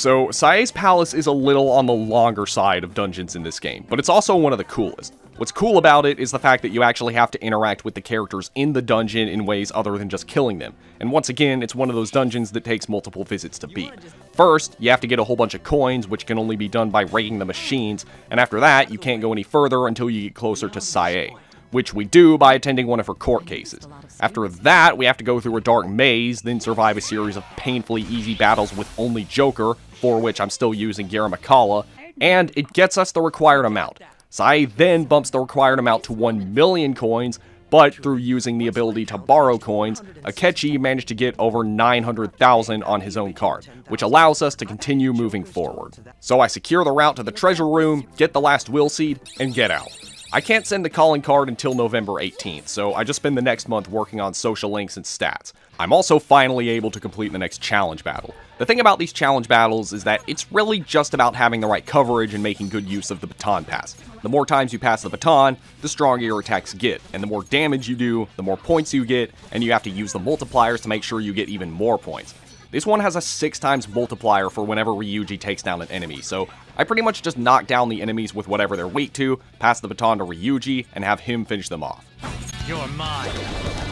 So, Sae's Palace is a little on the longer side of dungeons in this game, but it's also one of the coolest. What's cool about it is the fact that you actually have to interact with the characters in the dungeon in ways other than just killing them. And once again, it's one of those dungeons that takes multiple visits to beat. First, you have to get a whole bunch of coins, which can only be done by raiding the machines, and after that, you can't go any further until you get closer to Sae, which we do by attending one of her court cases. After that, we have to go through a dark maze, then survive a series of painfully easy battles with only Joker, for which I'm still using Girimehkala, and it gets us the required amount. Sae then bumps the required amount to 1 million coins, but through using the ability to borrow coins, Akechi managed to get over 900,000 on his own card, which allows us to continue moving forward. So I secure the route to the treasure room, get the last will seed, and get out. I can't send the calling card until November 18th, so I just spend the next month working on social links and stats. I'm also finally able to complete the next challenge battle. The thing about these challenge battles is that it's really just about having the right coverage and making good use of the baton pass. The more times you pass the baton, the stronger your attacks get, and the more damage you do, the more points you get, and you have to use the multipliers to make sure you get even more points. This one has a 6 times multiplier for whenever Ryuji takes down an enemy, so I pretty much just knock down the enemies with whatever they're weak to, pass the baton to Ryuji, and have him finish them off. You're mine.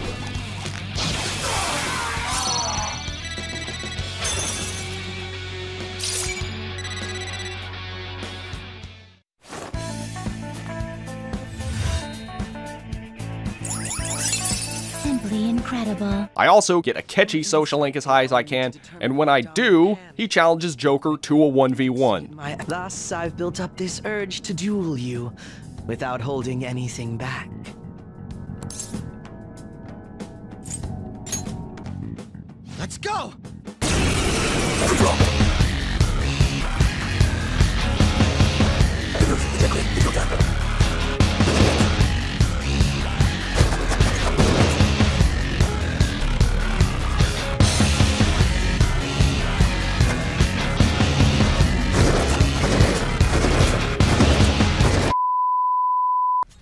Incredible. I also get Akechi social link as high as I can, and when I do, he challenges Joker to a 1v1. My thus I've built up this urge to duel you without holding anything back. Let's go!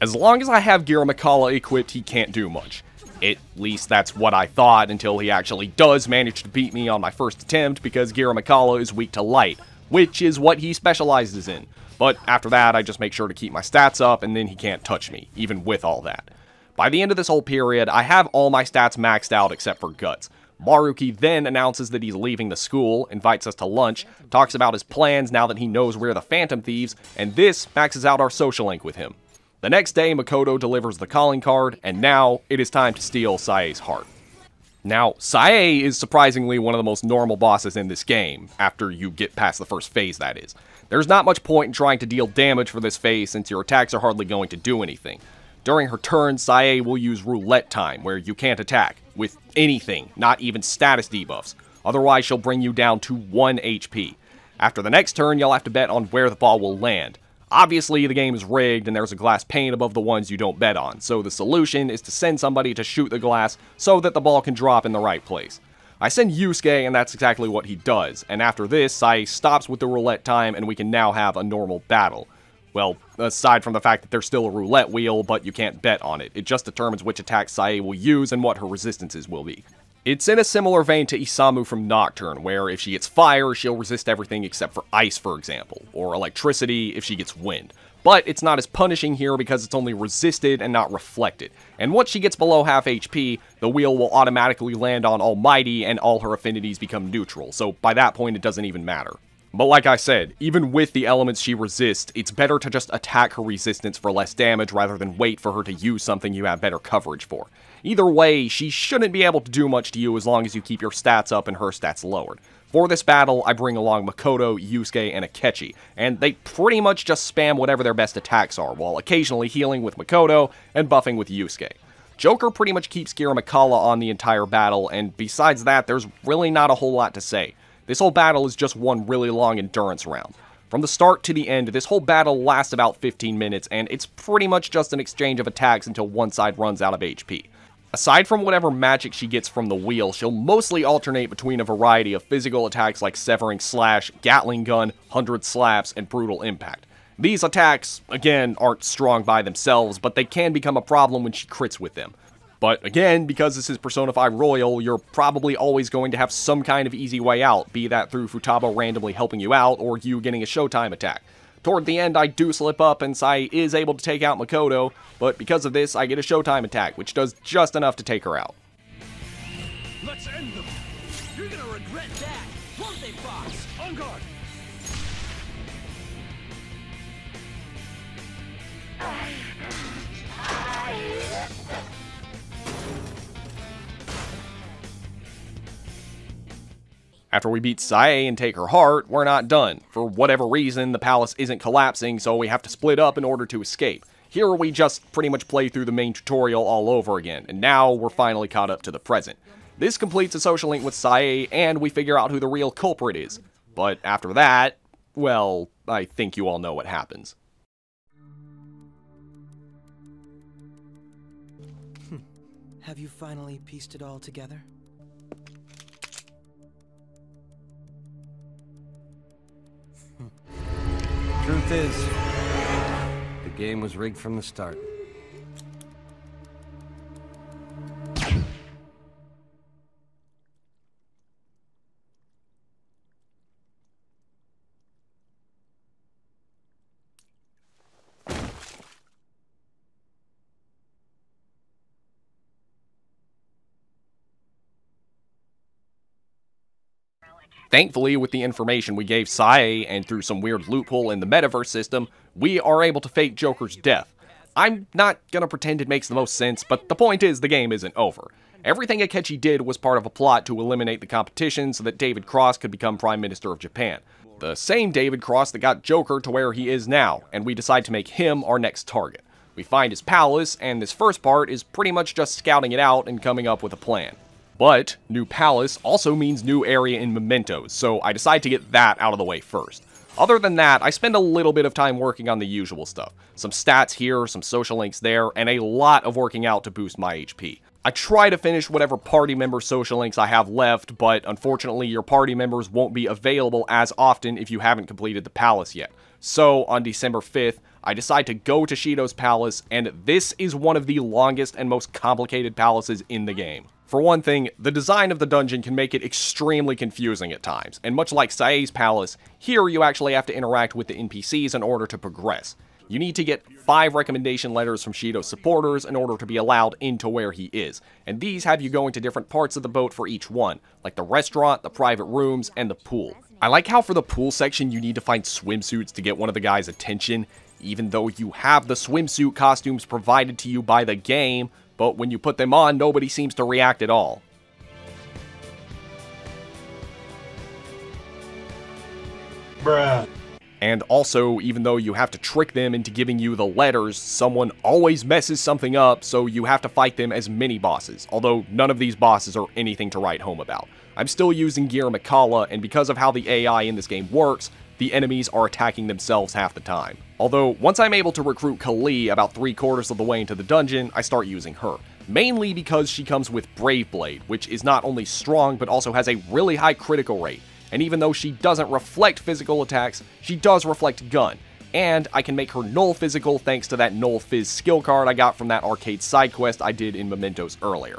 As long as I have Girimehkala equipped, he can't do much. At least that's what I thought until he actually does manage to beat me on my first attempt because Girimehkala is weak to light, which is what he specializes in. But after that, I just make sure to keep my stats up and then he can't touch me, even with all that. By the end of this whole period, I have all my stats maxed out except for Guts. Maruki then announces that he's leaving the school, invites us to lunch, talks about his plans now that he knows we're the Phantom Thieves, and this maxes out our social link with him. The next day, Makoto delivers the calling card, and now it is time to steal Sae's heart. Now, Sae is surprisingly one of the most normal bosses in this game, after you get past the first phase, that is. There's not much point in trying to deal damage for this phase since your attacks are hardly going to do anything. During her turn, Sae will use roulette time, where you can't attack, with anything, not even status debuffs. Otherwise, she'll bring you down to 1 HP. After the next turn, you'll have to bet on where the ball will land. Obviously, the game is rigged and there's a glass pane above the ones you don't bet on, so the solution is to send somebody to shoot the glass so that the ball can drop in the right place. I send Yusuke, and that's exactly what he does, and after this, Sae stops with the roulette time and we can now have a normal battle. Well, aside from the fact that there's still a roulette wheel, but you can't bet on it. It just determines which attacks Sae will use and what her resistances will be. It's in a similar vein to Isamu from Nocturne, where if she gets fire, she'll resist everything except for ice, for example, or electricity if she gets wind. But it's not as punishing here because it's only resisted and not reflected. And once she gets below half HP, the wheel will automatically land on Almighty and all her affinities become neutral, so by that point it doesn't even matter. But like I said, even with the elements she resists, it's better to just attack her resistance for less damage rather than wait for her to use something you have better coverage for. Either way, she shouldn't be able to do much to you as long as you keep your stats up and her stats lowered. For this battle, I bring along Makoto, Yusuke, and Akechi, and they pretty much just spam whatever their best attacks are, while occasionally healing with Makoto and buffing with Yusuke. Joker pretty much keeps Girimehkala on the entire battle, and besides that, there's really not a whole lot to say. This whole battle is just one really long endurance round. From the start to the end, this whole battle lasts about 15 minutes, and it's pretty much just an exchange of attacks until one side runs out of HP. Aside from whatever magic she gets from the wheel, she'll mostly alternate between a variety of physical attacks like Severing Slash, Gatling Gun, Hundred Slaps, and Brutal Impact. These attacks, again, aren't strong by themselves, but they can become a problem when she crits with them. But again, because this is Persona 5 Royal, you're probably always going to have some kind of easy way out, be that through Futaba randomly helping you out or you getting a Showtime attack. Toward the end, I do slip up and Sae is able to take out Makoto, but because of this, I get a Showtime attack, which does just enough to take her out. Let's end them. You're gonna regret that, won't they, Fox? On guard. After we beat Sae and take her heart, we're not done. For whatever reason, the palace isn't collapsing, so we have to split up in order to escape. Here we just pretty much play through the main tutorial all over again, and now we're finally caught up to the present. This completes a social link with Sae, and we figure out who the real culprit is. But after that, well, I think you all know what happens. Have you finally pieced it all together? Truth is, the game was rigged from the start. Thankfully, with the information we gave Sae and through some weird loophole in the metaverse system, we are able to fake Joker's death. I'm not gonna pretend it makes the most sense, but the point is the game isn't over. Everything Akechi did was part of a plot to eliminate the competition so that David Cross could become Prime Minister of Japan. The same David Cross that got Joker to where he is now, and we decide to make him our next target. We find his palace, and this first part is pretty much just scouting it out and coming up with a plan. But new palace also means new area in mementos, so I decide to get that out of the way first. Other than that, I spend a little bit of time working on the usual stuff. Some stats here, some social links there, and a lot of working out to boost my HP. I try to finish whatever party member social links I have left, but unfortunately your party members won't be available as often if you haven't completed the palace yet. So, on December 5th, I decide to go to Shido's palace, and this is one of the longest and most complicated palaces in the game. For one thing, the design of the dungeon can make it extremely confusing at times, and much like Sae's palace, here you actually have to interact with the NPCs in order to progress. You need to get 5 recommendation letters from Shido's supporters in order to be allowed into where he is, and these have you going to different parts of the boat for each one, like the restaurant, the private rooms, and the pool. I like how for the pool section you need to find swimsuits to get one of the guys' attention, even though you have the swimsuit costumes provided to you by the game, but when you put them on, nobody seems to react at all. Bruh. And also, even though you have to trick them into giving you the letters, someone always messes something up, so you have to fight them as mini bosses, although none of these bosses are anything to write home about. I'm still using Girimehkala, and because of how the AI in this game works, the enemies are attacking themselves half the time. Although, once I'm able to recruit Kali about three quarters of the way into the dungeon, I start using her. Mainly because she comes with Brave Blade, which is not only strong, but also has a really high critical rate. And even though she doesn't reflect physical attacks, she does reflect gun. And I can make her null physical thanks to that null phys skill card I got from that arcade side quest I did in Mementos earlier.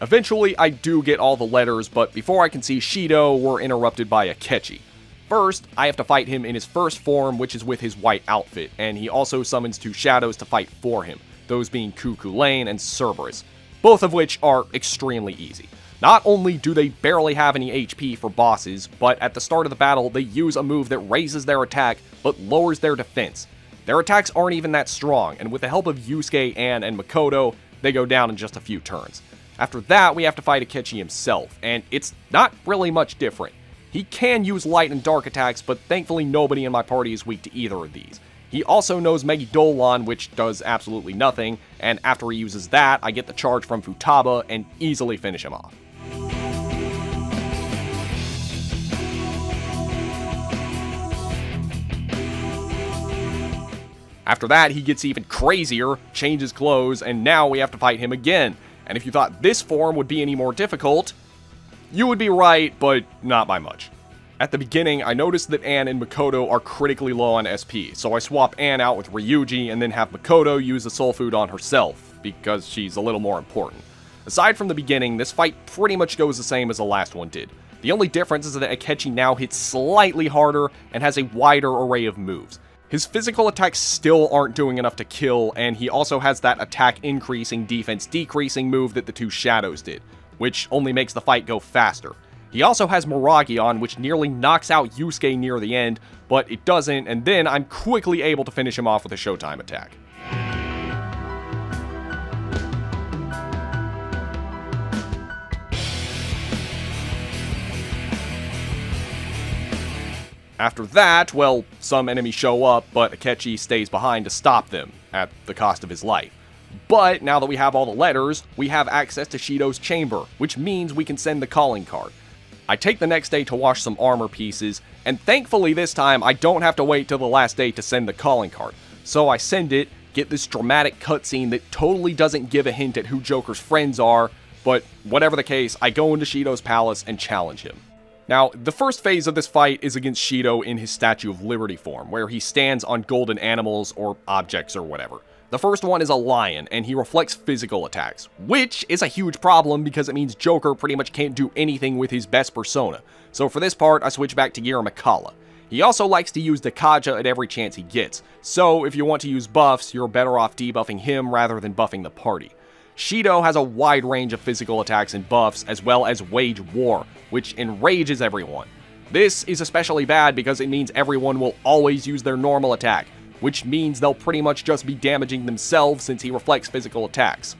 Eventually, I do get all the letters, but before I can see Shido, we're interrupted by Akechi. First, I have to fight him in his first form, which is with his white outfit, and he also summons two shadows to fight for him, those being Cu Chulainn and Cerberus, both of which are extremely easy. Not only do they barely have any HP for bosses, but at the start of the battle, they use a move that raises their attack but lowers their defense. Their attacks aren't even that strong, and with the help of Yusuke, Ann, and Makoto, they go down in just a few turns. After that, we have to fight Akechi himself, and it's not really much different. He can use light and dark attacks, but thankfully nobody in my party is weak to either of these. He also knows Megidolon, which does absolutely nothing, and after he uses that, I get the charge from Futaba and easily finish him off. After that, he gets even crazier, changes clothes, and now we have to fight him again. And if you thought this form would be any more difficult, you would be right, but not by much. At the beginning, I noticed that Ann and Makoto are critically low on SP, so I swap Ann out with Ryuji and then have Makoto use the soul food on herself, because she's a little more important. Aside from the beginning, this fight pretty much goes the same as the last one did. The only difference is that Akechi now hits slightly harder and has a wider array of moves. His physical attacks still aren't doing enough to kill, and he also has that attack increasing, defense decreasing move that the two Shadows did, which only makes the fight go faster. He also has Maragion, which nearly knocks out Yusuke near the end, but it doesn't, and then I'm quickly able to finish him off with a Showtime attack. After that, well, some enemies show up, but Akechi stays behind to stop them, at the cost of his life. But now that we have all the letters, we have access to Shido's chamber, which means we can send the calling card. I take the next day to wash some armor pieces, and thankfully this time I don't have to wait till the last day to send the calling card. So I send it, get this dramatic cutscene that totally doesn't give a hint at who Joker's friends are, but whatever the case, I go into Shido's palace and challenge him. Now, the first phase of this fight is against Shido in his Statue of Liberty form, where he stands on golden animals or objects or whatever. The first one is a lion, and he reflects physical attacks, which is a huge problem because it means Joker pretty much can't do anything with his best persona. So for this part, I switch back to Girimehkala. He also likes to use Dekaja at every chance he gets, so if you want to use buffs, you're better off debuffing him rather than buffing the party. Shido has a wide range of physical attacks and buffs, as well as Wage War, which enrages everyone. This is especially bad because it means everyone will always use their normal attack, which means they'll pretty much just be damaging themselves since he reflects physical attacks.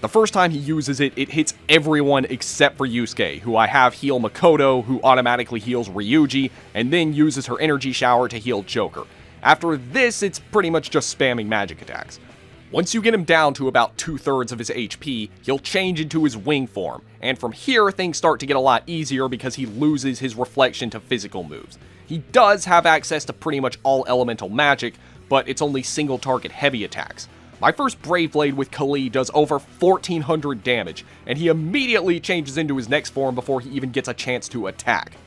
The first time he uses it, it hits everyone except for Yusuke, who I have heal Makoto, who automatically heals Ryuji, and then uses her energy shower to heal Joker. After this, it's pretty much just spamming magic attacks. Once you get him down to about two-thirds of his HP, he'll change into his wing form, and from here things start to get a lot easier because he loses his reflection to physical moves. He does have access to pretty much all elemental magic, but it's only single target heavy attacks. My first Brave Blade with Kali does over 1400 damage, and he immediately changes into his next form before he even gets a chance to attack.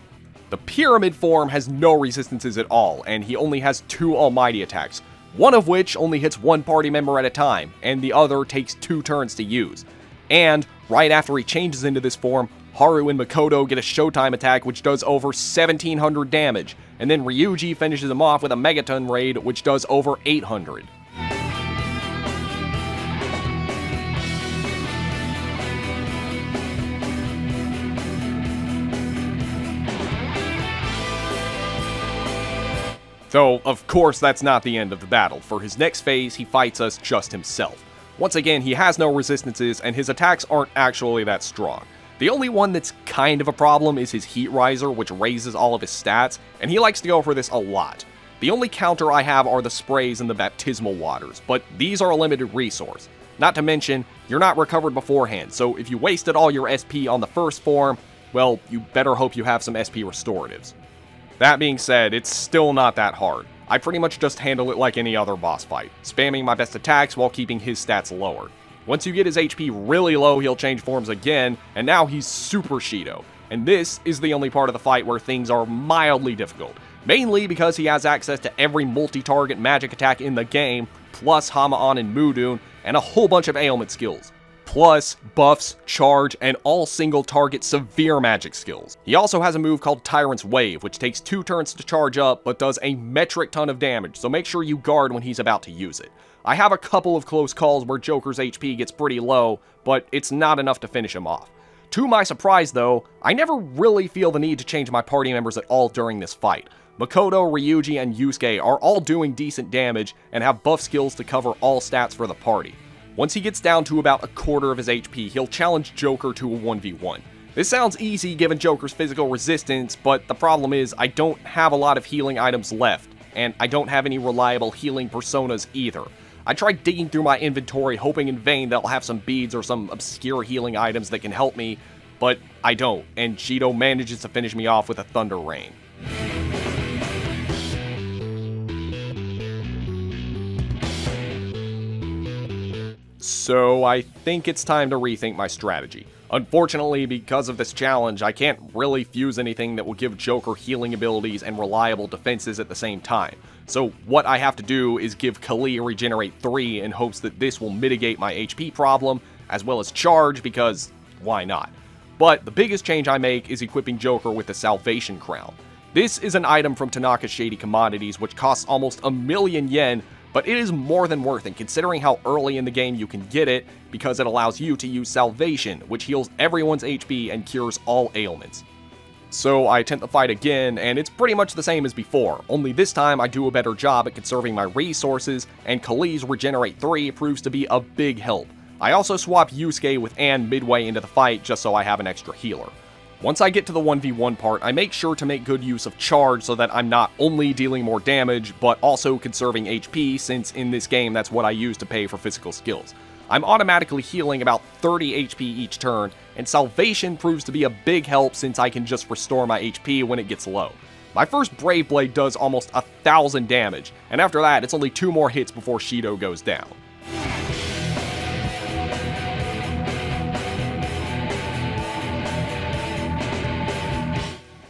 The Pyramid form has no resistances at all, and he only has two Almighty attacks, one of which only hits one party member at a time, and the other takes two turns to use. And, right after he changes into this form, Haru and Makoto get a Showtime attack which does over 1700 damage, and then Ryuji finishes him off with a Megaton raid which does over 800. Though, of course, that's not the end of the battle. For his next phase, he fights us just himself. Once again, he has no resistances, and his attacks aren't actually that strong. The only one that's kind of a problem is his Heat Riser, which raises all of his stats, and he likes to go for this a lot. The only counter I have are the sprays and the baptismal waters, but these are a limited resource. Not to mention, you're not recovered beforehand, so if you wasted all your SP on the first form, well, you better hope you have some SP restoratives. That being said, it's still not that hard. I pretty much just handle it like any other boss fight, spamming my best attacks while keeping his stats lower. Once you get his HP really low, he'll change forms again, and now he's Super Shido. And this is the only part of the fight where things are mildly difficult, mainly because he has access to every multi-target magic attack in the game, plus Hama-On and Mudoon, and a whole bunch of ailment skills plus buffs, charge, and all single target severe magic skills. He also has a move called Tyrant's Wave, which takes two turns to charge up, but does a metric ton of damage, so make sure you guard when he's about to use it. I have a couple of close calls where Joker's HP gets pretty low, but it's not enough to finish him off. To my surprise though, I never really feel the need to change my party members at all during this fight. Makoto, Ryuji, and Yusuke are all doing decent damage and have buff skills to cover all stats for the party. Once he gets down to about a quarter of his HP, he'll challenge Joker to a 1v1. This sounds easy given Joker's physical resistance, but the problem is I don't have a lot of healing items left, and I don't have any reliable healing personas either. I tried digging through my inventory hoping in vain that I'll have some beads or some obscure healing items that can help me, but I don't, and Shido manages to finish me off with a Thunder Rain. So I think it's time to rethink my strategy. Unfortunately, because of this challenge, I can't really fuse anything that will give Joker healing abilities and reliable defenses at the same time. So what I have to do is give Kali Regenerate 3 in hopes that this will mitigate my HP problem, as well as charge because why not? But the biggest change I make is equipping Joker with the Salvation Crown. This is an item from Tanaka's Shady Commodities which costs almost a million yen, but it is more than worth it considering how early in the game you can get it because it allows you to use Salvation, which heals everyone's HP and cures all ailments. So I attempt the fight again, and it's pretty much the same as before, only this time I do a better job at conserving my resources, and Kali's Regenerate 3 proves to be a big help. I also swap Yusuke with Ann midway into the fight just so I have an extra healer. Once I get to the 1v1 part, I make sure to make good use of charge so that I'm not only dealing more damage, but also conserving HP, since in this game that's what I use to pay for physical skills. I'm automatically healing about 30 HP each turn, and Salvation proves to be a big help since I can just restore my HP when it gets low. My first Brave Blade does almost a thousand damage, and after that, it's only two more hits before Shido goes down.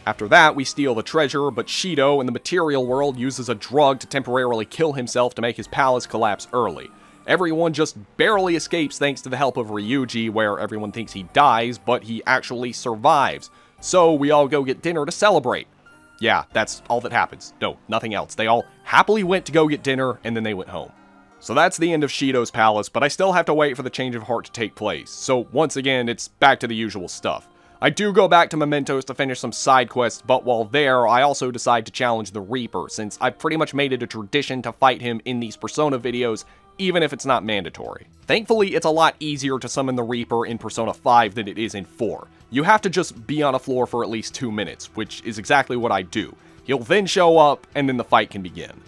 After that, we steal the treasure, but Shido in the material world uses a drug to temporarily kill himself to make his palace collapse early. Everyone just barely escapes thanks to the help of Ryuji, where everyone thinks he dies, but he actually survives. So we all go get dinner to celebrate. Yeah, that's all that happens. No, nothing else. They all happily went to go get dinner, and then they went home. So that's the end of Shido's palace, but I still have to wait for the change of heart to take place. So once again, it's back to the usual stuff. I do go back to Mementos to finish some side quests, but while there, I also decide to challenge the Reaper, since I've pretty much made it a tradition to fight him in these Persona videos, even if it's not mandatory. Thankfully, it's a lot easier to summon the Reaper in Persona 5 than it is in 4. You have to just be on a floor for at least 2 minutes, which is exactly what I do. He'll then show up, and then the fight can begin.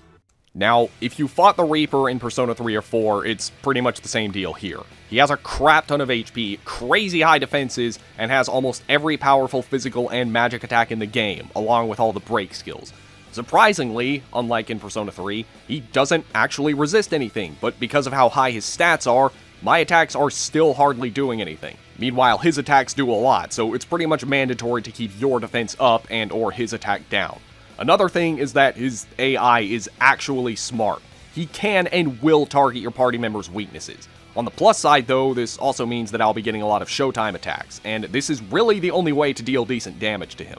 Now, if you fought the Reaper in Persona 3 or 4, it's pretty much the same deal here. He has a crap ton of HP, crazy high defenses, and has almost every powerful physical and magic attack in the game, along with all the break skills. Surprisingly, unlike in Persona 3, he doesn't actually resist anything, but because of how high his stats are, my attacks are still hardly doing anything. Meanwhile, his attacks do a lot, so it's pretty much mandatory to keep your defense up and or his attack down. Another thing is that his AI is actually smart. He can and will target your party members' weaknesses. On the plus side though, this also means that I'll be getting a lot of showtime attacks, and this is really the only way to deal decent damage to him.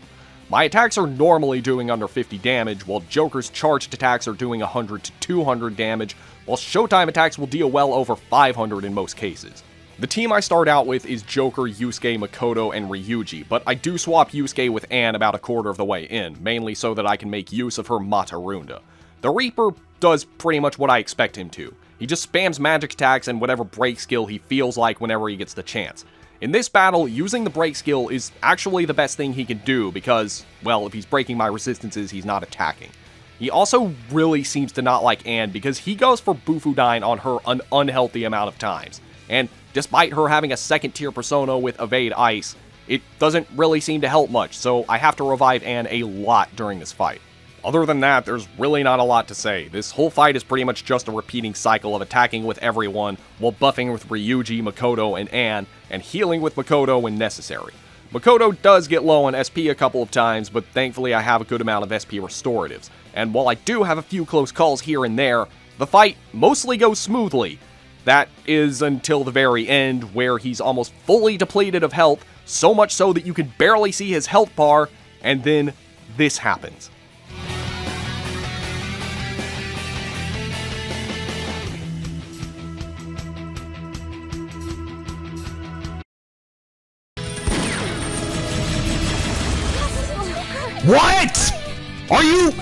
My attacks are normally doing under 50 damage, while Joker's charged attacks are doing 100 to 200 damage, while Showtime attacks will deal well over 500 in most cases. The team I start out with is Joker, Yusuke, Makoto, and Ryuji, but I do swap Yusuke with Ann about a quarter of the way in, mainly so that I can make use of her Matarunda. The Reaper does pretty much what I expect him to. He just spams magic attacks and whatever break skill he feels like whenever he gets the chance. In this battle, using the break skill is actually the best thing he can do because, well, if he's breaking my resistances, he's not attacking. He also really seems to not like Ann because he goes for Bufudyne on her an unhealthy amount of times. And despite her having a second tier persona with Evade Ice, it doesn't really seem to help much, so I have to revive Ann a lot during this fight. Other than that, there's really not a lot to say. This whole fight is pretty much just a repeating cycle of attacking with everyone, while buffing with Ryuji, Makoto, and Ann, and healing with Makoto when necessary. Makoto does get low on SP a couple of times, but thankfully I have a good amount of SP restoratives. And while I do have a few close calls here and there, the fight mostly goes smoothly. That is until the very end, where he's almost fully depleted of health, so much so that you can barely see his health bar, and then this happens. What? Are you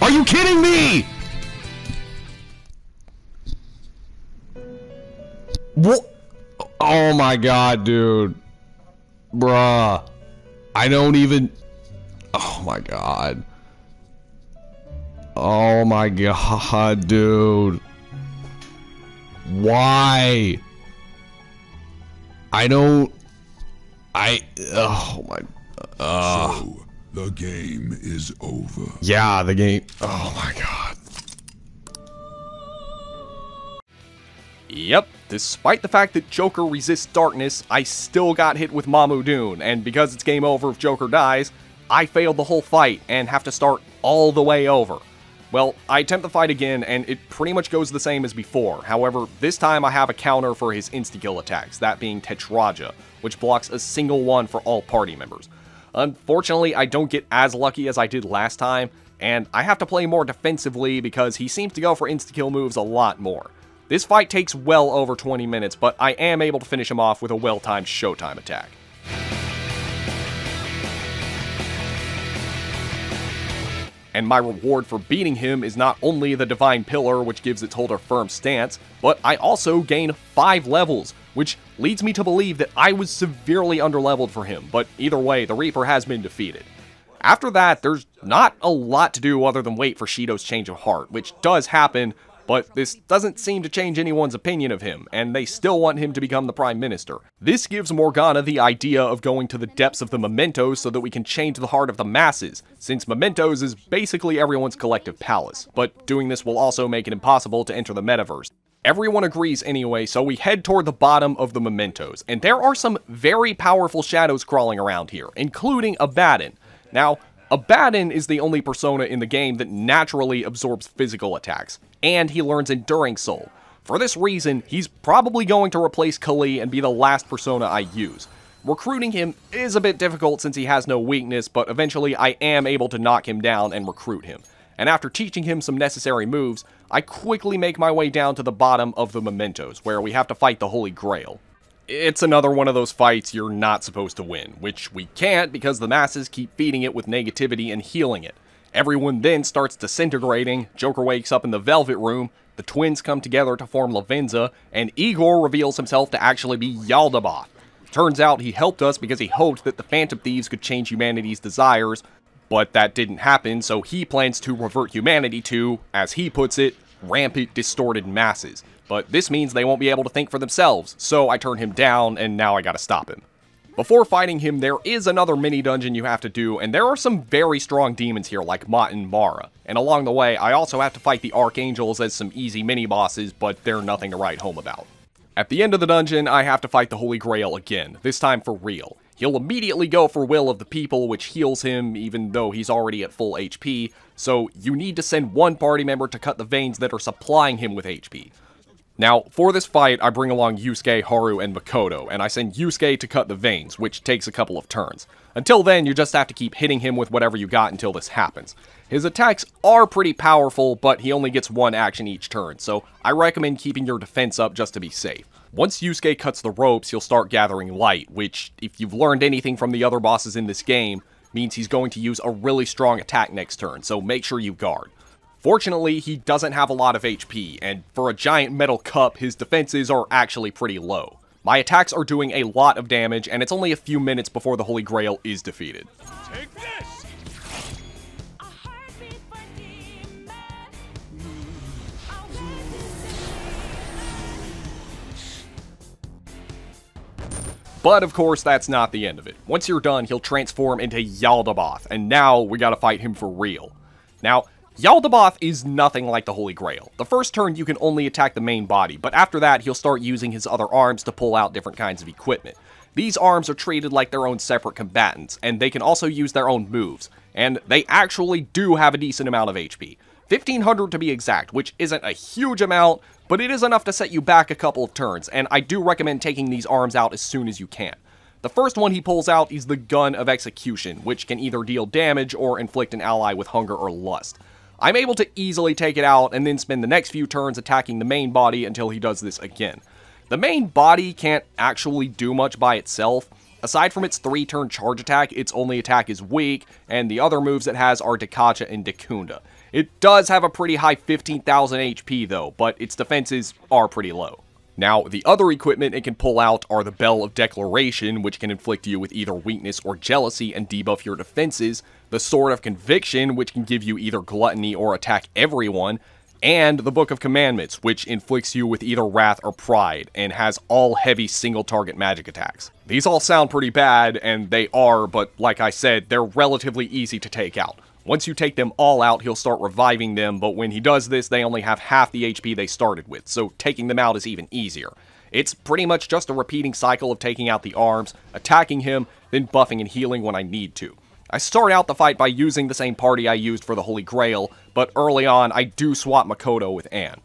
Are you kidding me? What? Oh my god, dude. Bruh. I don't even Oh my god. Oh my god, dude. Why? I don't I oh my uh So, the game is over. Yeah, the game. Oh my god. Yep, despite the fact that Joker resists darkness, I still got hit with Mamudoon, and because it's game over if Joker dies, I failed the whole fight and have to start all the way over. Well, I attempt the fight again, and it pretty much goes the same as before. However, this time I have a counter for his insta-kill attacks, that being Tetraja, which blocks a single one for all party members. Unfortunately, I don't get as lucky as I did last time, and I have to play more defensively because he seems to go for insta-kill moves a lot more. This fight takes well over 20 minutes, but I am able to finish him off with a well-timed Showtime attack. And my reward for beating him is not only the Divine Pillar, which gives its holder firm stance, but I also gain 5 levels, which leads me to believe that I was severely underleveled for him, but either way, the Reaper has been defeated. After that, there's not a lot to do other than wait for Shido's change of heart, which does happen, but this doesn't seem to change anyone's opinion of him, and they still want him to become the Prime Minister. This gives Morgana the idea of going to the depths of the Mementos so that we can change the heart of the masses, since Mementos is basically everyone's collective palace, but doing this will also make it impossible to enter the metaverse. Everyone agrees anyway, so we head toward the bottom of the Mementos, and there are some very powerful shadows crawling around here, including Abaddon. Now, Abaddon is the only persona in the game that naturally absorbs physical attacks, and he learns Enduring Soul. For this reason, he's probably going to replace Kali and be the last persona I use. Recruiting him is a bit difficult since he has no weakness, but eventually I am able to knock him down and recruit him. And after teaching him some necessary moves, I quickly make my way down to the bottom of the Mementos, where we have to fight the Holy Grail. It's another one of those fights you're not supposed to win, which we can't because the masses keep feeding it with negativity and healing it. Everyone then starts disintegrating, Joker wakes up in the Velvet Room, the twins come together to form Lavenza, and Igor reveals himself to actually be Yaldabaoth. Turns out he helped us because he hoped that the Phantom Thieves could change humanity's desires, but that didn't happen, so he plans to revert humanity to, as he puts it, rampant distorted masses. But this means they won't be able to think for themselves, so I turn him down, and now I gotta stop him. Before fighting him, there is another mini dungeon you have to do, and there are some very strong demons here like Mot and Mara. And along the way, I also have to fight the Archangels as some easy mini-bosses, but they're nothing to write home about. At the end of the dungeon, I have to fight the Holy Grail again, this time for real. He'll immediately go for Will of the People, which heals him even though he's already at full HP, so you need to send one party member to cut the veins that are supplying him with HP. Now, for this fight, I bring along Yusuke, Haru, and Makoto, and I send Yusuke to cut the veins, which takes a couple of turns. Until then, you just have to keep hitting him with whatever you got until this happens. His attacks are pretty powerful, but he only gets one action each turn, so I recommend keeping your defense up just to be safe. Once Yusuke cuts the ropes, he'll start gathering light, which, if you've learned anything from the other bosses in this game, means he's going to use a really strong attack next turn, so make sure you guard. Fortunately, he doesn't have a lot of HP, and for a giant metal cup, his defenses are actually pretty low. My attacks are doing a lot of damage, and it's only a few minutes before the Holy Grail is defeated. Take this! But of course, that's not the end of it. Once you're done, he'll transform into Yaldabaoth, and now we gotta fight him for real. Now, Yaldabaoth is nothing like the Holy Grail. The first turn you can only attack the main body, but after that he'll start using his other arms to pull out different kinds of equipment. These arms are treated like their own separate combatants, and they can also use their own moves, and they actually do have a decent amount of HP. 1500 to be exact, which isn't a huge amount, but it is enough to set you back a couple of turns, and I do recommend taking these arms out as soon as you can. The first one he pulls out is the Gun of Execution, which can either deal damage or inflict an ally with hunger or lust. I'm able to easily take it out and then spend the next few turns attacking the main body until he does this again. The main body can't actually do much by itself. Aside from its 3-turn charge attack, its only attack is weak, and the other moves it has are Dekaja and Dekunda. It does have a pretty high 15,000 HP though, but its defenses are pretty low. Now, the other equipment it can pull out are the Bell of Declaration, which can inflict you with either weakness or jealousy and debuff your defenses, the Sword of Conviction, which can give you either gluttony or attack everyone, and the Book of Commandments, which inflicts you with either wrath or pride, and has all heavy single target magic attacks. These all sound pretty bad, and they are, but like I said, they're relatively easy to take out. Once you take them all out, he'll start reviving them, but when he does this, they only have half the HP they started with, so taking them out is even easier. It's pretty much just a repeating cycle of taking out the arms, attacking him, then buffing and healing when I need to. I start out the fight by using the same party I used for the Holy Grail, but early on I do swap Makoto with Ann.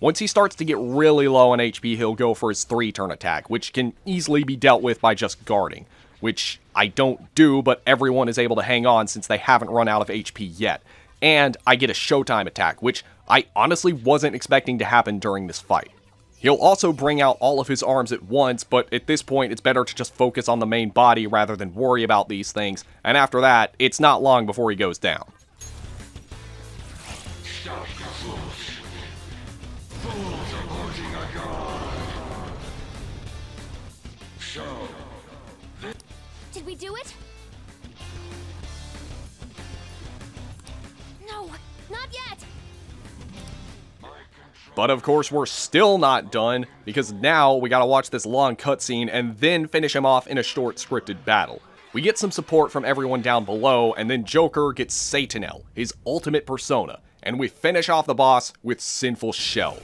Once he starts to get really low on HP, he'll go for his 3-turn attack, which can easily be dealt with by just guarding, which I don't do, but everyone is able to hang on since they haven't run out of HP yet. And I get a Showtime attack, which I honestly wasn't expecting to happen during this fight. He'll also bring out all of his arms at once, but at this point it's better to just focus on the main body rather than worry about these things, and after that, it's not long before he goes down. Did we do it? No, not yet! But of course, we're still not done, because now we gotta watch this long cutscene and then finish him off in a short scripted battle. We get some support from everyone down below, and then Joker gets Satanael, his ultimate persona, and we finish off the boss with Sinful Shell.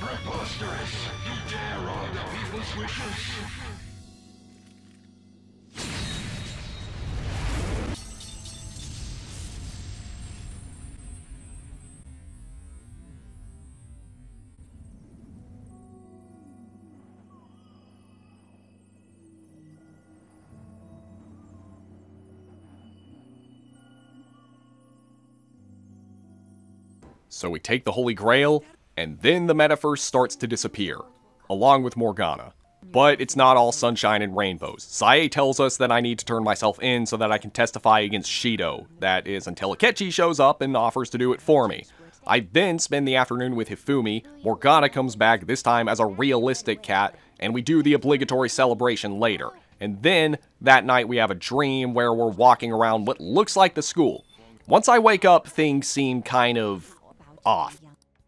Preposterous! You dare wrong the people's wishes? So we take the Holy Grail, and then the metaverse starts to disappear, along with Morgana. But it's not all sunshine and rainbows. Sae tells us that I need to turn myself in so that I can testify against Shido. That is until Akechi shows up and offers to do it for me. I then spend the afternoon with Hifumi, Morgana comes back, this time as a realistic cat, and we do the obligatory celebration later. And then, that night we have a dream where we're walking around what looks like the school. Once I wake up, things seem kind of off.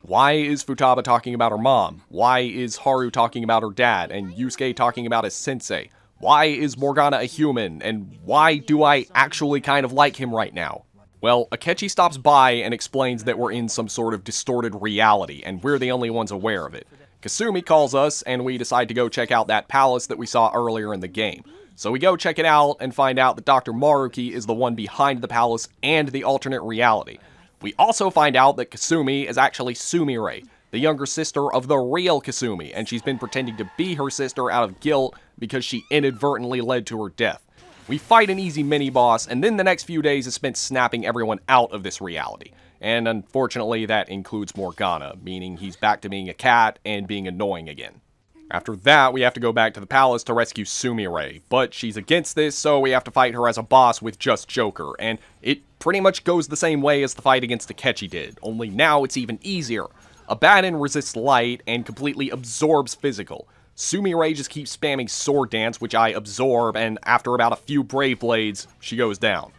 Why is Futaba talking about her mom? Why is Haru talking about her dad? And Yusuke talking about his sensei? Why is Morgana a human? And why do I actually kind of like him right now? Well, Akechi stops by and explains that we're in some sort of distorted reality, and we're the only ones aware of it. Kasumi calls us, and we decide to go check out that palace that we saw earlier in the game. So we go check it out and find out that Dr. Maruki is the one behind the palace and the alternate reality. We also find out that Kasumi is actually Sumire, the younger sister of the real Kasumi, and she's been pretending to be her sister out of guilt because she inadvertently led to her death. We fight an easy mini-boss, and then the next few days is spent snapping everyone out of this reality. And unfortunately, that includes Morgana, meaning he's back to being a cat and being annoying again. After that, we have to go back to the palace to rescue Sumire, but she's against this, so we have to fight her as a boss with just Joker, and it pretty much goes the same way as the fight against Akechi did, only now it's even easier. Abaddon resists light and completely absorbs physical. Sumire just keeps spamming Sword Dance, which I absorb, and after about a few Brave Blades, she goes down.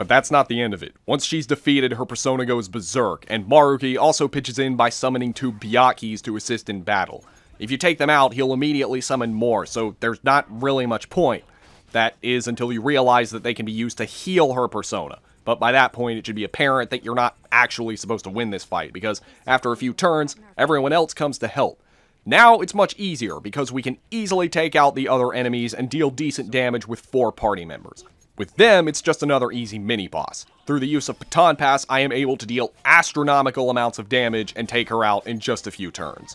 But that's not the end of it. Once she's defeated, her persona goes berserk, and Maruki also pitches in by summoning two Byakhees to assist in battle. If you take them out, he'll immediately summon more, so there's not really much point. That is until you realize that they can be used to heal her persona. But by that point, it should be apparent that you're not actually supposed to win this fight, because after a few turns, everyone else comes to help. Now it's much easier because we can easily take out the other enemies and deal decent damage with four party members. With them, it's just another easy mini-boss. Through the use of Baton Pass, I am able to deal astronomical amounts of damage and take her out in just a few turns.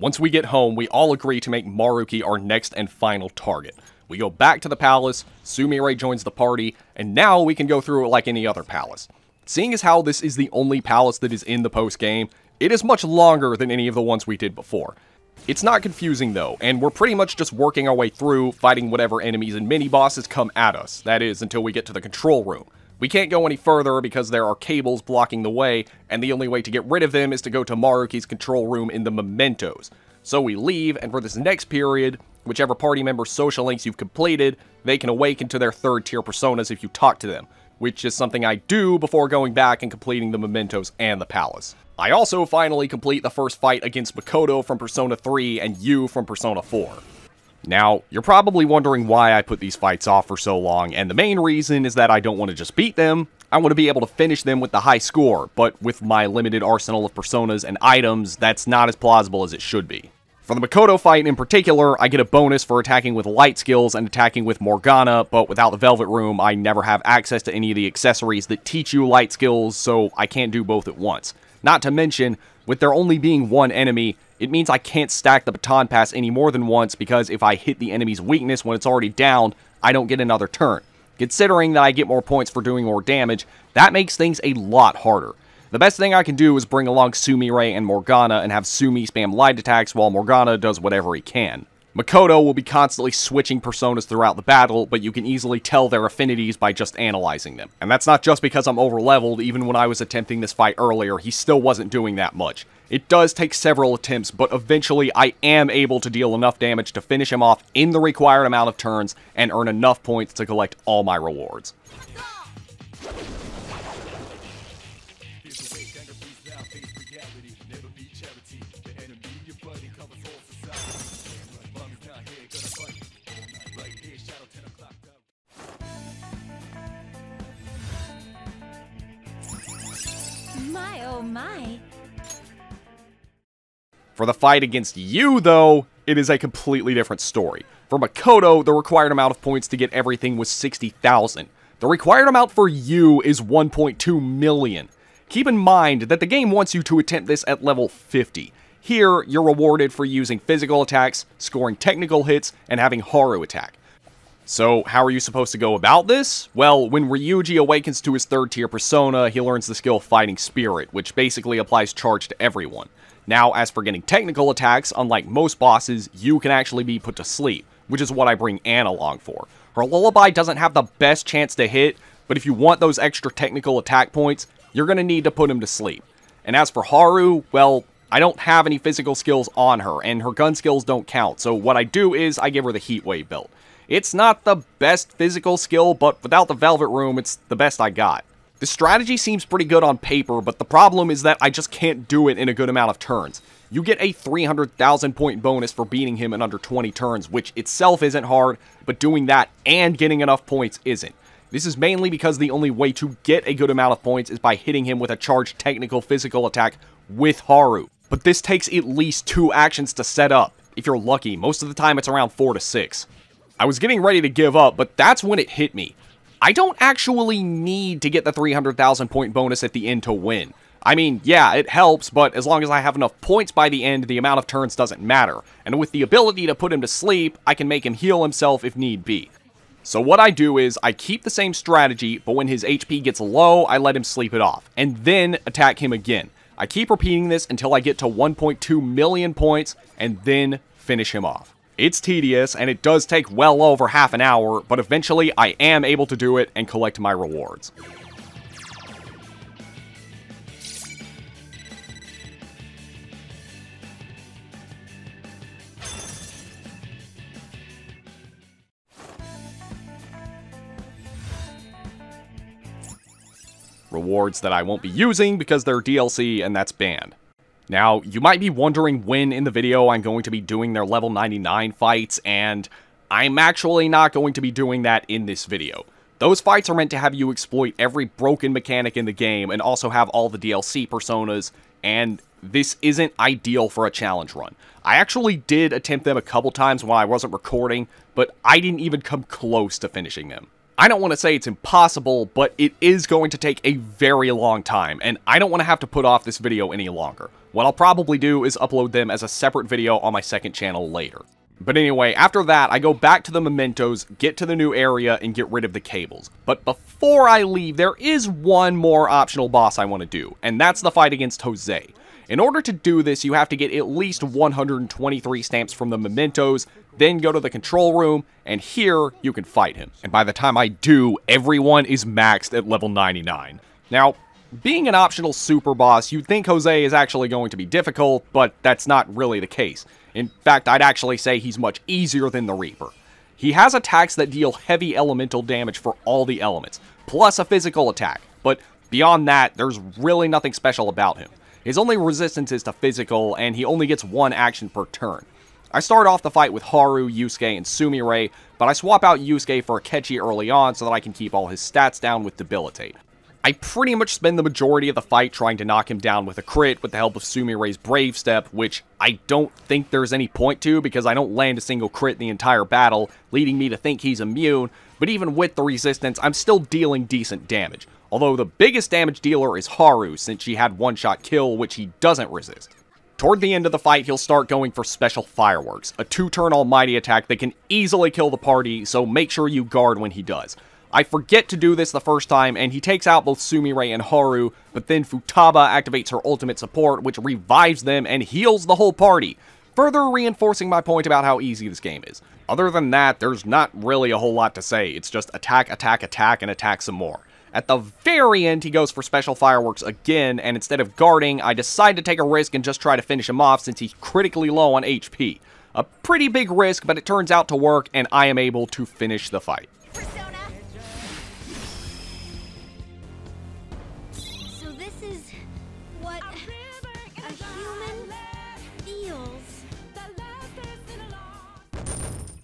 Once we get home, we all agree to make Maruki our next and final target. We go back to the palace, Sumire joins the party, and now we can go through it like any other palace. Seeing as how this is the only palace that is in the post-game, it is much longer than any of the ones we did before. It's not confusing though, and we're pretty much just working our way through, fighting whatever enemies and mini-bosses come at us, that is, until we get to the control room. We can't go any further because there are cables blocking the way, and the only way to get rid of them is to go to Maruki's control room in the Mementos. So we leave, and for this next period, whichever party member's social links you've completed, they can awaken to their third tier personas if you talk to them, which is something I do before going back and completing the Mementos and the Palace. I also finally complete the first fight against Makoto from Persona 3 and Yu from Persona 4. Now, you're probably wondering why I put these fights off for so long, and the main reason is that I don't want to just beat them, I want to be able to finish them with the high score, but with my limited arsenal of personas and items, that's not as plausible as it should be. For the Makoto fight in particular, I get a bonus for attacking with light skills and attacking with Morgana, but without the Velvet Room, I never have access to any of the accessories that teach you light skills, so I can't do both at once. Not to mention, with there only being one enemy, it means I can't stack the baton pass any more than once because if I hit the enemy's weakness when it's already down, I don't get another turn. Considering that I get more points for doing more damage, that makes things a lot harder. The best thing I can do is bring along Sumire and Morgana and have Sumi spam light attacks while Morgana does whatever he can. Makoto will be constantly switching personas throughout the battle, but you can easily tell their affinities by just analyzing them. And that's not just because I'm overleveled, even when I was attempting this fight earlier, he still wasn't doing that much. It does take several attempts, but eventually I am able to deal enough damage to finish him off in the required amount of turns and earn enough points to collect all my rewards. Oh my. For the fight against Yu, though, it is a completely different story. For Makoto, the required amount of points to get everything was 60,000. The required amount for Yu is 1.2 million. Keep in mind that the game wants you to attempt this at level 50. Here, you're rewarded for using physical attacks, scoring technical hits, and having Haru attack. So, how are you supposed to go about this? Well, when Ryuji awakens to his third tier persona, he learns the skill Fighting Spirit, which basically applies charge to everyone. Now, as for getting technical attacks, unlike most bosses, you can actually be put to sleep, which is what I bring Ann along for. Her lullaby doesn't have the best chance to hit, but if you want those extra technical attack points, you're going to need to put him to sleep. And as for Haru, well, I don't have any physical skills on her, and her gun skills don't count, so what I do is I give her the Heat Wave build. It's not the best physical skill, but without the Velvet Room, it's the best I got. The strategy seems pretty good on paper, but the problem is that I just can't do it in a good amount of turns. You get a 300,000 point bonus for beating him in under 20 turns, which itself isn't hard, but doing that and getting enough points isn't. This is mainly because the only way to get a good amount of points is by hitting him with a charged technical physical attack with Haru. But this takes at least two actions to set up. If you're lucky, most of the time it's around 4 to 6. I was getting ready to give up, but that's when it hit me. I don't actually need to get the 300,000 point bonus at the end to win. I mean, yeah, it helps, but as long as I have enough points by the end, the amount of turns doesn't matter. And with the ability to put him to sleep, I can make him heal himself if need be. So what I do is, I keep the same strategy, but when his HP gets low, I let him sleep it off, and then attack him again. I keep repeating this until I get to 1.2 million points, and then finish him off. It's tedious, and it does take well over half an hour, but eventually I am able to do it and collect my rewards. Rewards that I won't be using because they're DLC and that's banned. Now, you might be wondering when in the video I'm going to be doing their level 99 fights, and I'm actually not going to be doing that in this video. Those fights are meant to have you exploit every broken mechanic in the game and also have all the DLC personas, and this isn't ideal for a challenge run. I actually did attempt them a couple times when I wasn't recording, but I didn't even come close to finishing them. I don't want to say it's impossible, but it is going to take a very long time, and I don't want to have to put off this video any longer. What I'll probably do is upload them as a separate video on my second channel later. But anyway, after that, I go back to the mementos, get to the new area, and get rid of the cables. But before I leave, there is one more optional boss I want to do, and that's the fight against Jose. In order to do this, you have to get at least 123 stamps from the mementos, then go to the control room, and here you can fight him. And by the time I do, everyone is maxed at level 99. Now, being an optional super boss, you'd think Jose is actually going to be difficult, but that's not really the case. In fact, I'd actually say he's much easier than the Reaper. He has attacks that deal heavy elemental damage for all the elements, plus a physical attack, but beyond that, there's really nothing special about him. His only resistance is to physical, and he only gets one action per turn. I start off the fight with Haru, Yusuke, and Sumire, but I swap out Yusuke for Akechi early on so that I can keep all his stats down with Debilitate. I pretty much spend the majority of the fight trying to knock him down with a crit with the help of Sumire's Brave Step, which I don't think there's any point to because I don't land a single crit in the entire battle, leading me to think he's immune, but even with the resistance, I'm still dealing decent damage. Although the biggest damage dealer is Haru, since she had one-shot kill, which he doesn't resist. Toward the end of the fight, he'll start going for Special Fireworks, a two-turn almighty attack that can easily kill the party, so make sure you guard when he does. I forget to do this the first time, and he takes out both Sumire and Haru, but then Futaba activates her ultimate support, which revives them and heals the whole party, further reinforcing my point about how easy this game is. Other than that, there's not really a whole lot to say, it's just attack, attack, attack, and attack some more. At the very end, he goes for special fireworks again, and instead of guarding, I decide to take a risk and just try to finish him off since he's critically low on HP. A pretty big risk, but it turns out to work, and I am able to finish the fight. So this is what a human feels.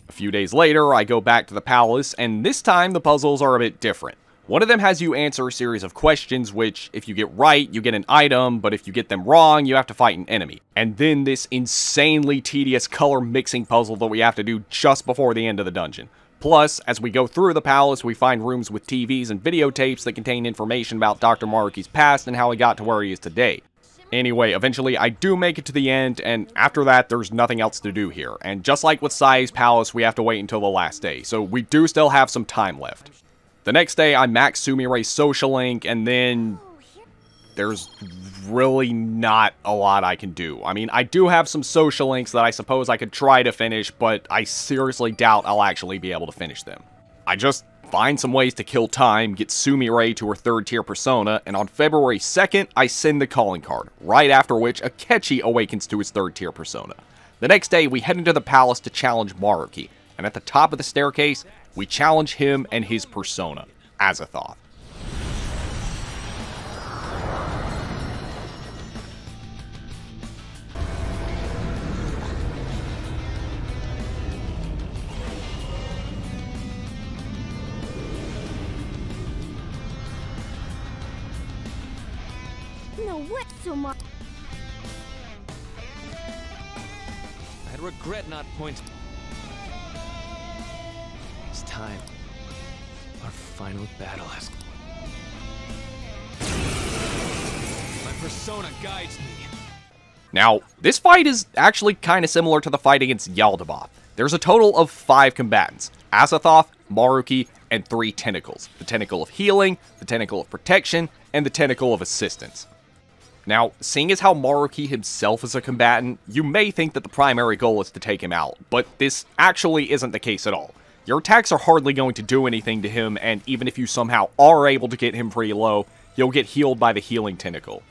A few days later, I go back to the palace, and this time the puzzles are a bit different. One of them has you answer a series of questions, which, if you get right, you get an item, but if you get them wrong, you have to fight an enemy. And then this insanely tedious color mixing puzzle that we have to do just before the end of the dungeon. Plus, as we go through the palace, we find rooms with TVs and videotapes that contain information about Dr. Maruki's past and how he got to where he is today. Anyway, eventually I do make it to the end, and after that, there's nothing else to do here. And just like with Sae's Palace, we have to wait until the last day, so we do still have some time left. The next day, I max Sumire's social link, and then there's really not a lot I can do. I mean, I do have some social links that I suppose I could try to finish, but I seriously doubt I'll actually be able to finish them. I just find some ways to kill time, get Sumire to her third tier persona, and on February 2nd, I send the calling card, right after which Akechi awakens to his third tier persona. The next day, we head into the palace to challenge Maruki, and at the top of the staircase, we challenge him and his persona, Azathoth. No, what so much? I'd regret not pointing. Time. Our final battle has. My persona guides me. Now, this fight is actually kind of similar to the fight against Yaldabaoth. There's a total of five combatants, Azathoth, Maruki, and three tentacles. The tentacle of healing, the tentacle of protection, and the tentacle of assistance. Now, seeing as how Maruki himself is a combatant, you may think that the primary goal is to take him out, but this actually isn't the case at all. Your attacks are hardly going to do anything to him, and even if you somehow are able to get him pretty low, you'll get healed by the healing tentacle.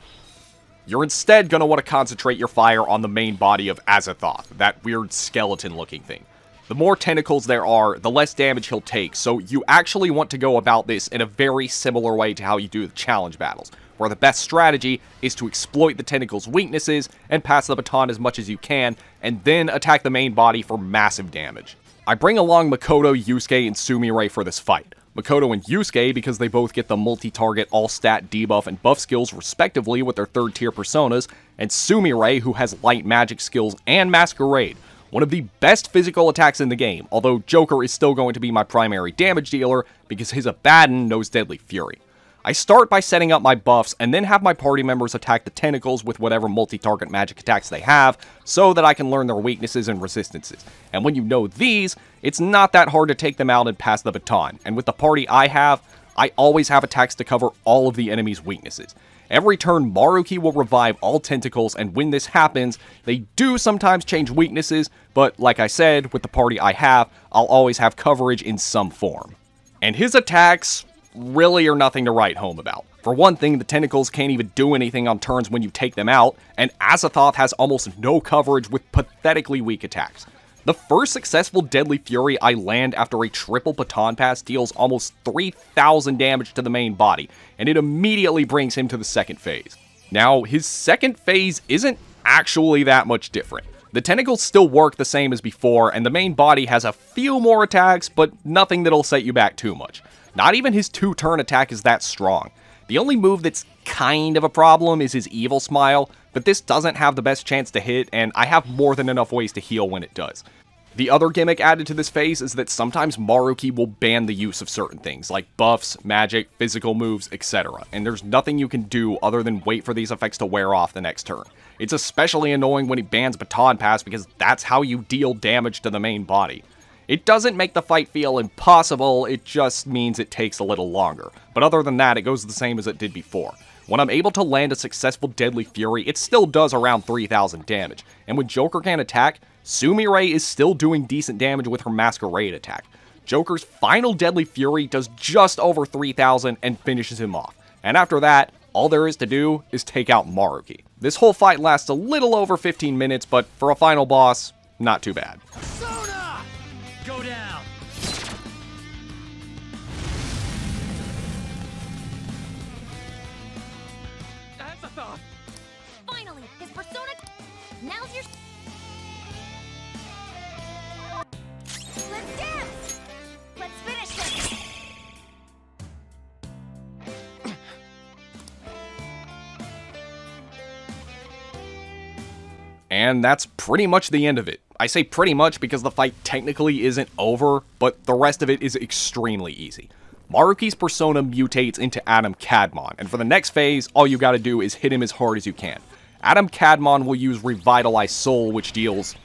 You're instead going to want to concentrate your fire on the main body of Azathoth, that weird skeleton-looking thing. The more tentacles there are, the less damage he'll take, so you actually want to go about this in a very similar way to how you do the challenge battles, where the best strategy is to exploit the tentacle's weaknesses and pass the baton as much as you can, and then attack the main body for massive damage. I bring along Makoto, Yusuke, and Sumire for this fight. Makoto and Yusuke because they both get the multi-target all-stat debuff and buff skills respectively with their third tier personas, and Sumire who has light magic skills and Masquerade, one of the best physical attacks in the game, although Joker is still going to be my primary damage dealer because his Abaddon knows Deadly Fury. I start by setting up my buffs and then have my party members attack the tentacles with whatever multi-target magic attacks they have so that I can learn their weaknesses and resistances. And when you know these, it's not that hard to take them out and pass the baton. And with the party I have, I always have attacks to cover all of the enemy's weaknesses. Every turn, Maruki will revive all tentacles, and when this happens, they do sometimes change weaknesses, but like I said, with the party I have, I'll always have coverage in some form. And his attacks, really are nothing to write home about. For one thing, the tentacles can't even do anything on turns when you take them out, and Azathoth has almost no coverage with pathetically weak attacks. The first successful Deadly Fury I land after a triple baton pass deals almost 3,000 damage to the main body, and it immediately brings him to the second phase. Now, his second phase isn't actually that much different. The tentacles still work the same as before, and the main body has a few more attacks, but nothing that'll set you back too much. Not even his two-turn attack is that strong. The only move that's kind of a problem is his Evil Smile, but this doesn't have the best chance to hit, and I have more than enough ways to heal when it does. The other gimmick added to this phase is that sometimes Maruki will ban the use of certain things, like buffs, magic, physical moves, etc., and there's nothing you can do other than wait for these effects to wear off the next turn. It's especially annoying when he bans Baton Pass because that's how you deal damage to the main body. It doesn't make the fight feel impossible, it just means it takes a little longer. But other than that, it goes the same as it did before. When I'm able to land a successful Deadly Fury, it still does around 3000 damage. And when Joker can attack, Sumire is still doing decent damage with her Masquerade attack. Joker's final Deadly Fury does just over 3000 and finishes him off. And after that, all there is to do is take out Maruki. This whole fight lasts a little over 15 minutes, but for a final boss, not too bad. Go down! Azathoth! Finally, his persona. Now's your. Let's dance! Let's finish this! And that's pretty much the end of it. I say pretty much because the fight technically isn't over, but the rest of it is extremely easy. Maruki's persona mutates into Adam Kadmon, and for the next phase, all you gotta do is hit him as hard as you can. Adam Kadmon will use Revitalize Soul, which deals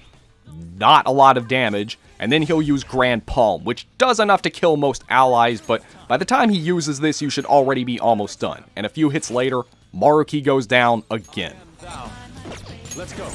not a lot of damage, and then he'll use Grand Palm, which does enough to kill most allies, but by the time he uses this, you should already be almost done. And a few hits later, Maruki goes down again. Let's go.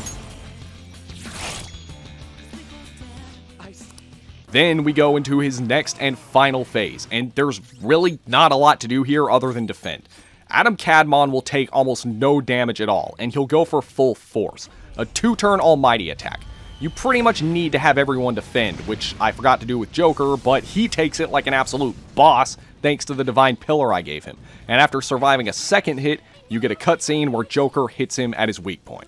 Then we go into his next and final phase, and there's really not a lot to do here other than defend. Adam Kadmon will take almost no damage at all, and he'll go for full force, a two-turn almighty attack. You pretty much need to have everyone defend, which I forgot to do with Joker, but he takes it like an absolute boss thanks to the Divine Pillar I gave him. And after surviving a second hit, you get a cutscene where Joker hits him at his weak point.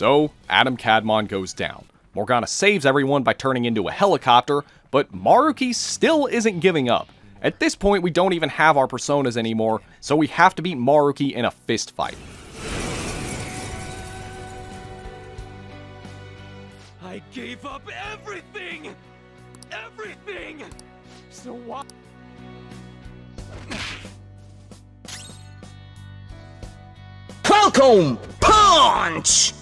So, Adam Kadmon goes down. Morgana saves everyone by turning into a helicopter, but Maruki still isn't giving up. At this point, we don't even have our personas anymore, so we have to beat Maruki in a fist fight. I gave up everything! Everything! So why? Falcon Punch!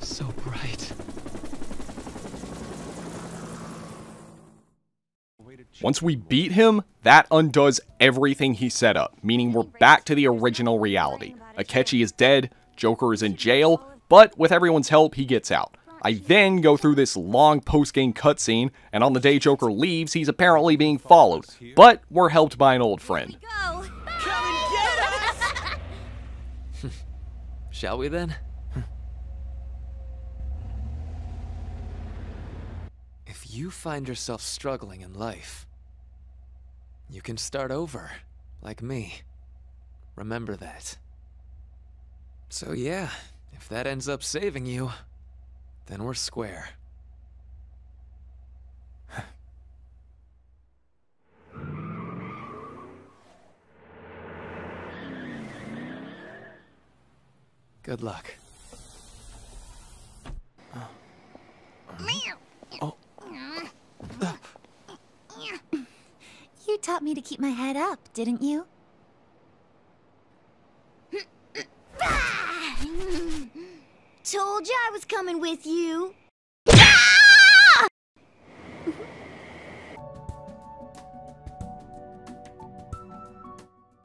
So bright. Once we beat him, that undoes everything he set up, meaning we're back to the original reality. Akechi is dead, Joker is in jail, but with everyone's help, he gets out. I then go through this long post-game cutscene, and on the day Joker leaves, he's apparently being followed, but we're helped by an old friend. Go! Shall we then? if you find yourself struggling in life, you can start over, like me. Remember that. So yeah, if that ends up saving you, then we're square. Good luck. Oh. You taught me to keep my head up, didn't you? Told you I was coming with you.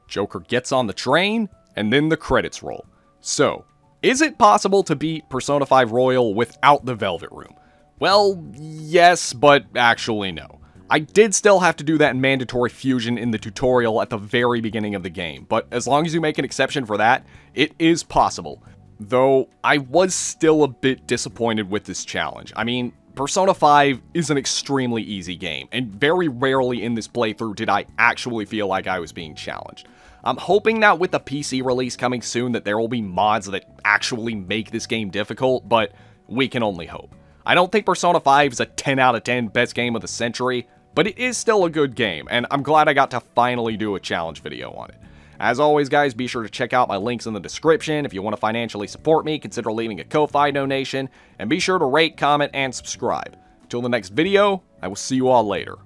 Joker gets on the train, and then the credits roll. So, is it possible to beat Persona 5 Royal without the Velvet Room? Well, yes, but actually no. I did still have to do that mandatory fusion in the tutorial at the very beginning of the game, but as long as you make an exception for that, it is possible. Though, I was still a bit disappointed with this challenge. I mean, Persona 5 is an extremely easy game, and very rarely in this playthrough did I actually feel like I was being challenged. I'm hoping that with the PC release coming soon that there will be mods that actually make this game difficult, but we can only hope. I don't think Persona 5 is a 10 out of 10 best game of the century, but it is still a good game, and I'm glad I got to finally do a challenge video on it. As always, guys, be sure to check out my links in the description. If you want to financially support me, consider leaving a Ko-Fi donation, and be sure to rate, comment, and subscribe. Until the next video, I will see you all later.